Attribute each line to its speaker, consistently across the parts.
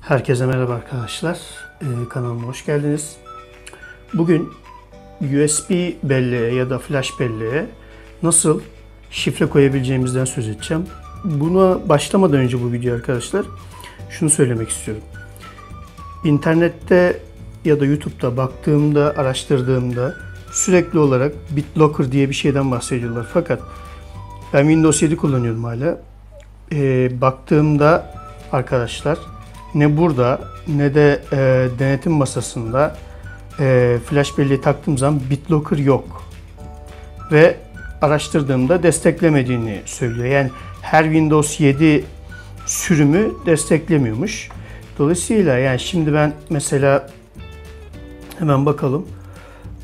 Speaker 1: Herkese merhaba arkadaşlar. Ee, kanalıma hoş geldiniz. Bugün USB belleğe ya da flash belleğe nasıl şifre koyabileceğimizden söz edeceğim. Buna başlamadan önce bu video arkadaşlar şunu söylemek istiyorum. İnternette ya da YouTube'da baktığımda, araştırdığımda sürekli olarak BitLocker diye bir şeyden bahsediyorlar. Fakat ben Windows 7 kullanıyorum hala. Ee, baktığımda arkadaşlar ne burada ne de e, denetim masasında e, flash belleği taktığım zaman BitLocker yok. Ve araştırdığımda desteklemediğini söylüyor. Yani her Windows 7 sürümü desteklemiyormuş. Dolayısıyla yani şimdi ben mesela hemen bakalım.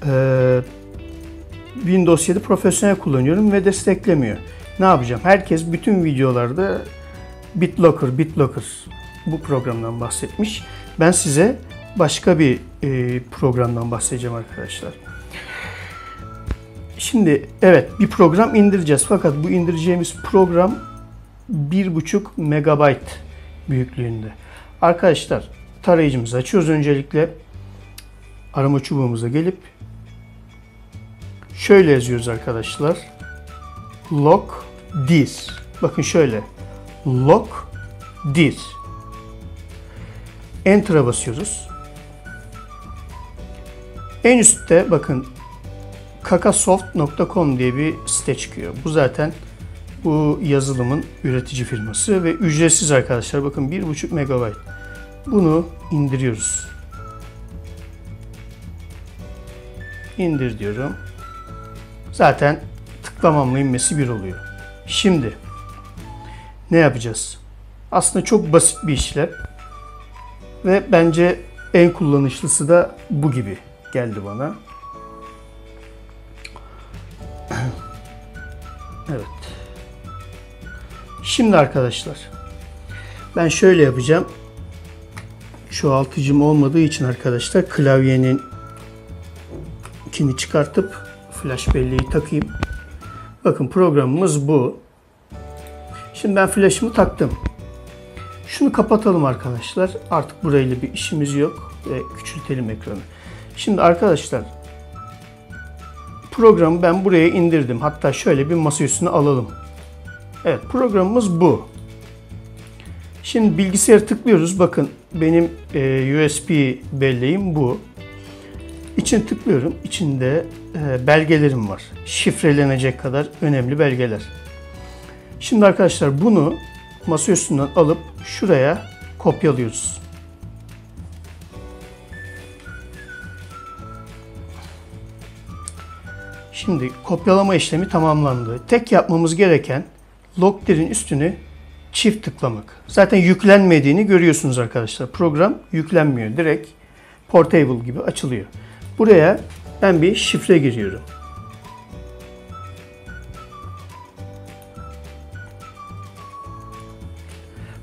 Speaker 1: Ee, Windows 7 profesyonel kullanıyorum ve desteklemiyor. Ne yapacağım? Herkes bütün videolarda BitLocker, BitLocker bu programdan bahsetmiş. Ben size başka bir e, programdan bahsedeceğim arkadaşlar. Şimdi evet bir program indireceğiz fakat bu indireceğimiz program 1.5 megabayt büyüklüğünde. Arkadaşlar tarayıcımızı açıyoruz öncelikle. Arama çubuğumuza gelip şöyle yazıyoruz arkadaşlar. Log dir. Bakın şöyle. Log dir. Enter'a basıyoruz. En üstte bakın kakasoft.com diye bir site çıkıyor. Bu zaten bu yazılımın üretici firması ve ücretsiz arkadaşlar. Bakın 1.5 MB. Bunu indiriyoruz. İndir diyorum. Zaten tıklamamla inmesi bir oluyor. Şimdi ne yapacağız? Aslında çok basit bir işlem. Ve bence en kullanışlısı da bu gibi geldi bana. Evet. Şimdi arkadaşlar ben şöyle yapacağım. Çoğaltıcım olmadığı için arkadaşlar klavyenin ikini çıkartıp flash belleği takayım. Bakın programımız bu. Şimdi ben flash'ımı taktım. Şunu kapatalım arkadaşlar. Artık burayla bir işimiz yok ve küçültelim ekranı. Şimdi arkadaşlar programı ben buraya indirdim. Hatta şöyle bir masa üstüne alalım. Evet programımız bu. Şimdi bilgisayarı tıklıyoruz. Bakın benim e, USB belleğim bu. İçine tıklıyorum. İçinde e, belgelerim var. Şifrelenecek kadar önemli belgeler. Şimdi arkadaşlar bunu masa üstünden alıp şuraya kopyalıyoruz. Şimdi kopyalama işlemi tamamlandı. Tek yapmamız gereken logdir'in üstünü çift tıklamak. Zaten yüklenmediğini görüyorsunuz arkadaşlar. Program yüklenmiyor. Direkt portable gibi açılıyor. Buraya ben bir şifre giriyorum.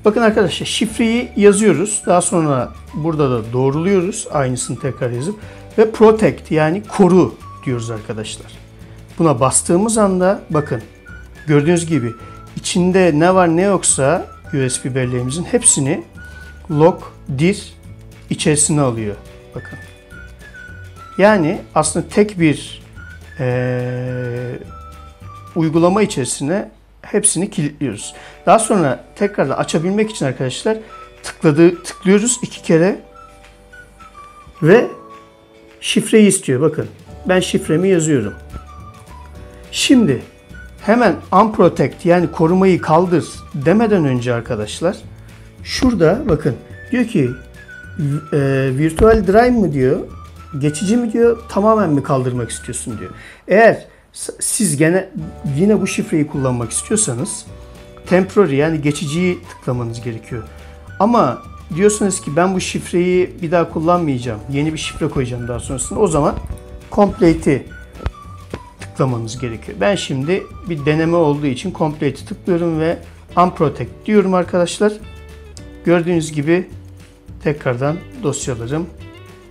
Speaker 1: Bakın arkadaşlar şifreyi yazıyoruz. Daha sonra burada da doğruluyoruz. Aynısını tekrar yazıp ve protect yani koru diyoruz arkadaşlar. Buna bastığımız anda bakın gördüğünüz gibi içinde ne var ne yoksa USB belleğimizin hepsini log dir içerisine alıyor. Bakın. Yani aslında tek bir e, uygulama içerisine hepsini kilitliyoruz. Daha sonra tekrardan açabilmek için arkadaşlar tıkladığı tıklıyoruz iki kere ve şifreyi istiyor. Bakın ben şifremi yazıyorum. Şimdi hemen unprotect yani korumayı kaldır demeden önce arkadaşlar şurada bakın diyor ki e, virtual drive mı diyor geçici mi diyor tamamen mi kaldırmak istiyorsun diyor. Eğer siz gene yine bu şifreyi kullanmak istiyorsanız temporary yani geçiciyi tıklamanız gerekiyor. Ama diyorsanız ki ben bu şifreyi bir daha kullanmayacağım. Yeni bir şifre koyacağım daha sonrasında. O zaman complete'i tıklamanız gerekiyor. Ben şimdi bir deneme olduğu için complete'i tıklıyorum ve unprotect diyorum arkadaşlar. Gördüğünüz gibi tekrardan dosyalarım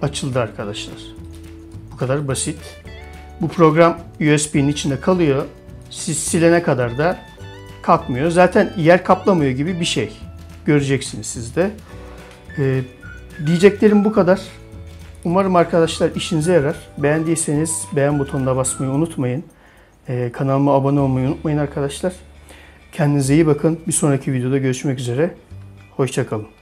Speaker 1: açıldı arkadaşlar. Bu kadar basit. Bu program USB'nin içinde kalıyor. Siz silene kadar da kalkmıyor. Zaten yer kaplamıyor gibi bir şey. Göreceksiniz siz de. Ee, diyeceklerim bu kadar. Umarım arkadaşlar işinize yarar. Beğendiyseniz beğen butonuna basmayı unutmayın. Ee, kanalıma abone olmayı unutmayın arkadaşlar. Kendinize iyi bakın. Bir sonraki videoda görüşmek üzere. Hoşçakalın.